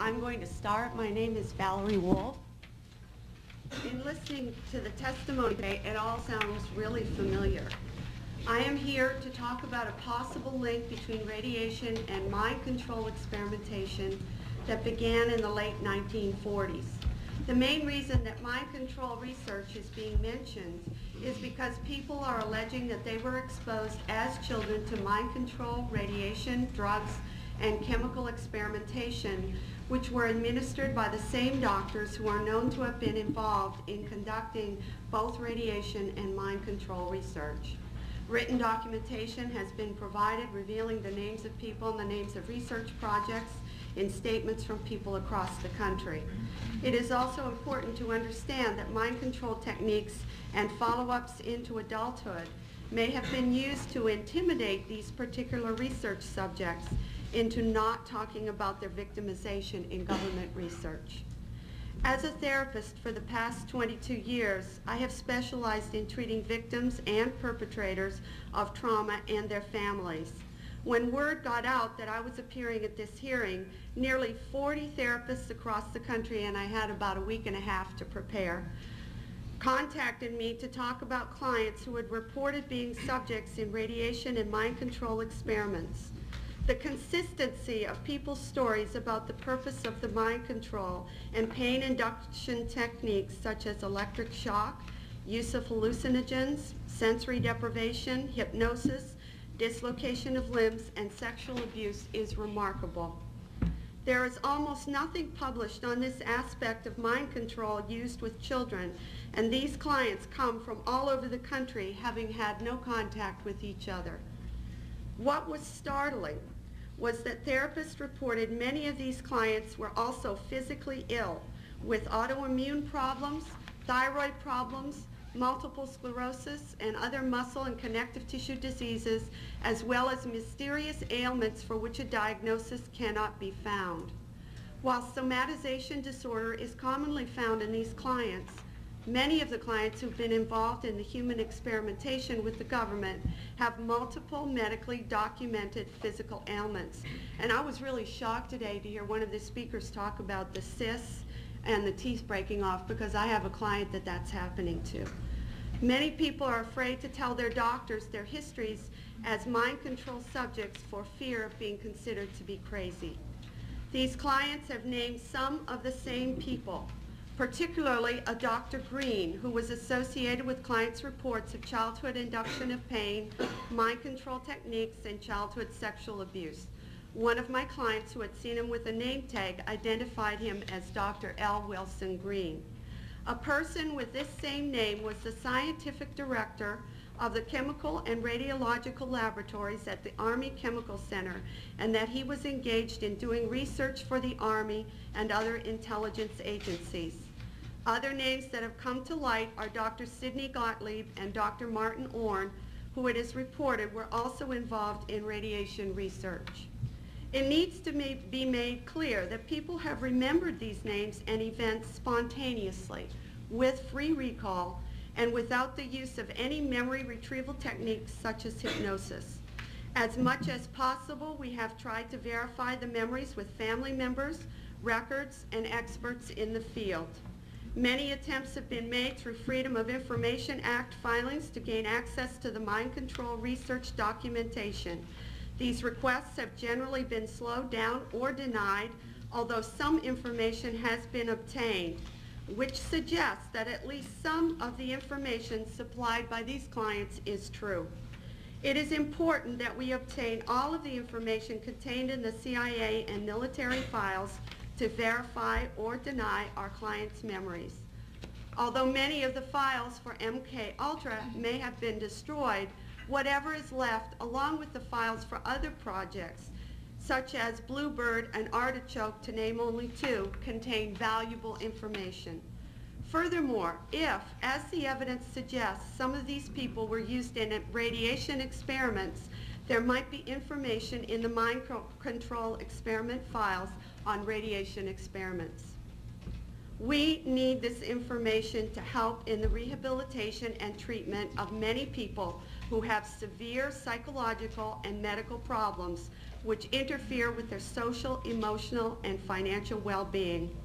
I'm going to start. My name is Valerie Wolf. In listening to the testimony today, it all sounds really familiar. I am here to talk about a possible link between radiation and mind control experimentation that began in the late 1940s. The main reason that mind control research is being mentioned is because people are alleging that they were exposed as children to mind control, radiation, drugs, and chemical experimentation, which were administered by the same doctors who are known to have been involved in conducting both radiation and mind control research. Written documentation has been provided revealing the names of people and the names of research projects in statements from people across the country. It is also important to understand that mind control techniques and follow-ups into adulthood may have been used to intimidate these particular research subjects into not talking about their victimization in government research. As a therapist for the past 22 years, I have specialized in treating victims and perpetrators of trauma and their families. When word got out that I was appearing at this hearing, nearly 40 therapists across the country, and I had about a week and a half to prepare, contacted me to talk about clients who had reported being subjects in radiation and mind control experiments. The consistency of people's stories about the purpose of the mind control and pain induction techniques such as electric shock, use of hallucinogens, sensory deprivation, hypnosis, dislocation of limbs, and sexual abuse is remarkable. There is almost nothing published on this aspect of mind control used with children, and these clients come from all over the country having had no contact with each other. What was startling was that therapists reported many of these clients were also physically ill with autoimmune problems, thyroid problems, multiple sclerosis, and other muscle and connective tissue diseases, as well as mysterious ailments for which a diagnosis cannot be found. While somatization disorder is commonly found in these clients, Many of the clients who've been involved in the human experimentation with the government have multiple medically documented physical ailments. And I was really shocked today to hear one of the speakers talk about the cysts and the teeth breaking off because I have a client that that's happening to. Many people are afraid to tell their doctors their histories as mind control subjects for fear of being considered to be crazy. These clients have named some of the same people particularly a Dr. Greene, who was associated with clients' reports of childhood induction of pain, mind control techniques, and childhood sexual abuse. One of my clients who had seen him with a name tag identified him as Dr. L. Wilson Greene. A person with this same name was the scientific director of the chemical and radiological laboratories at the Army Chemical Center and that he was engaged in doing research for the Army and other intelligence agencies. Other names that have come to light are Dr. Sidney Gottlieb and Dr. Martin Orne, who it is reported were also involved in radiation research. It needs to be made clear that people have remembered these names and events spontaneously, with free recall, and without the use of any memory retrieval techniques such as hypnosis. As much as possible, we have tried to verify the memories with family members, records, and experts in the field. Many attempts have been made through Freedom of Information Act filings to gain access to the mind control research documentation. These requests have generally been slowed down or denied, although some information has been obtained, which suggests that at least some of the information supplied by these clients is true. It is important that we obtain all of the information contained in the CIA and military files to verify or deny our clients' memories. Although many of the files for MK Ultra may have been destroyed, whatever is left, along with the files for other projects, such as Bluebird and Artichoke, to name only two, contain valuable information. Furthermore, if, as the evidence suggests, some of these people were used in radiation experiments, there might be information in the mind control experiment files on radiation experiments. We need this information to help in the rehabilitation and treatment of many people who have severe psychological and medical problems which interfere with their social, emotional, and financial well-being.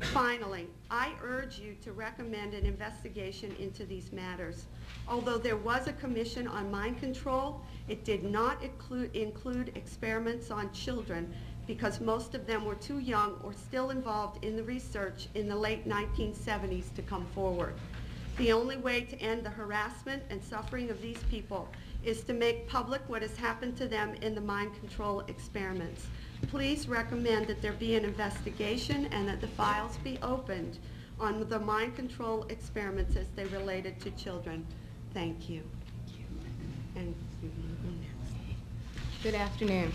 Finally, I urge you to recommend an investigation into these matters. Although there was a commission on mind control, it did not include, include experiments on children because most of them were too young or still involved in the research in the late 1970s to come forward. The only way to end the harassment and suffering of these people is to make public what has happened to them in the mind control experiments. Please recommend that there be an investigation and that the files be opened on the mind control experiments as they related to children. Thank you. And you go next? Good afternoon.